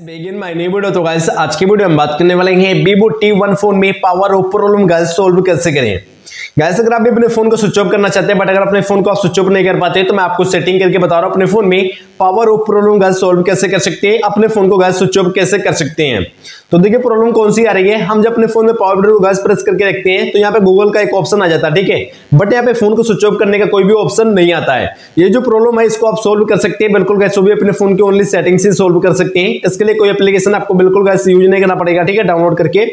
Begin my new video तो guys आज की वीडियो हम बात करने वाले हैं Vivo T1 फ़ोन में power off problem guys solve कैसे करें? गैस अगर आप भी अपने फ़ोन को स्विच ऑफ़ करना चाहते हैं बट अगर अपने फ़ोन को आप स्विच ऑफ़ नहीं कर पाते तो मैं आपको सेटिंग करके बता रहा हूँ, अपने फ़ोन में power off problem guys solve कैसे कर सकते हैं, अपने फ़ोन को गैस स्विच ऑफ़ कैसे कर सकते हैं। तो देखिए प्रॉब्लम कौन सी आ रही है? हम जब अपने फ़ोन में पावर बटन को गैस प्रेस करके रखते हैं तो यहाँ पे गूगल का एक ऑप्शन आ जाता है, ठीक है? बट यहाँ पे फ़ोन को स्विच ऑफ़ करने का कोई भी ऑप्शन नहीं आता है। ये जो प्रॉब्लम है, इसको आप सोल्व कर सकते हैं। बिल्कुल गैस भी अपने फ़ोन की ओनली सेटिंग से सोल्व कर सकते हैं। इसके लिए कोई एप्लीकेशन आपको बिल्कुल गैस यूज़ नहीं करना पड़ेगा, ठीक है? डाउनलोड करके।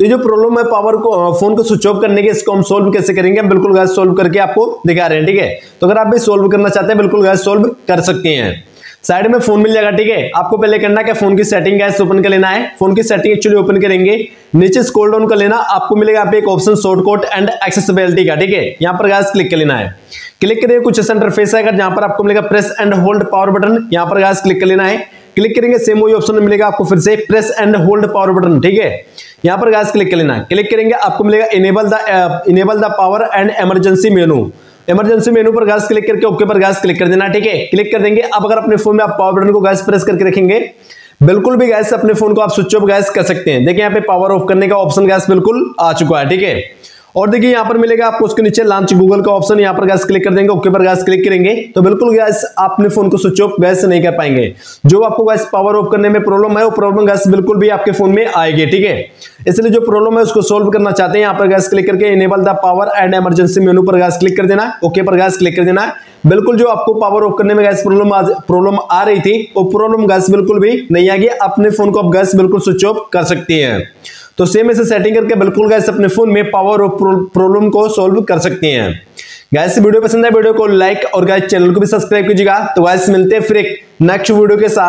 तो ये जो प्रॉब्लम है पावर को फ़ोन को स्विच ऑफ़ करने के, इसको हम सोल्व कैसे करेंगे? बिल्कुल गैस सोल्व करके आपको दिखा रहे हैं, ठीक है? तो अगर आप भी सोल्व करना चाहते हैं, बिल्कुल गैस सोल्व कर सकते हैं। साइड में फ़ोन मिल जाएगा, ठीक है? आपको पहले करना क्या? फ़ोन की सेटिंग गैस ओपन कर लेना है। फ़ोन की सेटिंग एक्चुअली ओपन करेंगे। नीचे स्क्रॉल डाउन कर लेना। आपको मिलेगा यहाँ पे एक ऑप्शन शॉर्टकट एंड एक्सेसिबिलिटी का, ठीक है? यहाँ पर गैस क्लिक कर लेना है। क्लिक करिए, कुछ ऐसा इंटरफेस आएगा जहाँ पर आपको मिलेगा press and hold power button यहाँ पर गैस क्लिक कर लेना है। क्लिक करेंगे सेम वही ऑप्शन मिलेगा आपको फिर से press and hold power button ठीक है? यहाँ पर गैस क्लिक कर लेना क्लिक करेंगे, आपको मिलेगा enable the enable the power and emergency menu emergency menu पर गैस क्लिक करके ओके पर गैस क्लिक कर देना, ठीक है? क्लिक कर देंगे। अब अगर अपने फ़ोन में आप पावर बटन को गैस प्रेस करके रखेंगे, बिल्कुल भी गैस अपने फ़ोन को आप स्विच ऑफ़ गैस कर सकते हैं। देखिए, यहाँ पे पावर ऑफ़ करने का ऑप्शन गैस बिल्कुल आ चुका है, ठीक है? और देखिए, यहाँ पर मिलेगा आपको उसके नीचे लॉन्च गूगल का ऑप्शन यहाँ पर गैस क्लिक कर देंगे, ओके पर गैस क्लिक करेंगे। तो बिल्कुल गैस अपने फ़ोन को स्विच ऑफ़ गैस नहीं कर पाएँगे। जो आपको गैस पावर ऑफ़ करने में प्रॉब्लम है, वो प्रॉब्लम गैस बिल्कुल भी आपके फ़ोन में आएगी, ठीक है? इसलिए जो प्रॉब्लम है, उसको सोल्व करना चाहते हैं, यहाँ पर गैस क्लिक करके enable the power and emergency menu पर गैस क्लिक कर देना। ओके पर गैस क्लिक कर देना। बिल्कुल जो आपको पावर ऑफ़ करने में गैस प्रॉब्लम प्रॉब्लम आ रही थी, वो प्रॉब्लम गैस बिल्कुल भी नहीं आएगी। अपने फ़ोन को आप गैस बिल्कुल स्विच ऑफ़ कर सकती है। तो सेम ऐसे सेटिंग करके बिल्कुल गैस अपने फ़ोन में पावर और प्रॉब्लम को सॉल्व कर सकते हैं। गैस वीडियो पसंद है वीडियो को लाइक और गैस चैनल को भी सब्सक्राइब कीजिएगा। तो गैस मिलते हैं फिर एक नेक्स्ट वीडियो के साथ।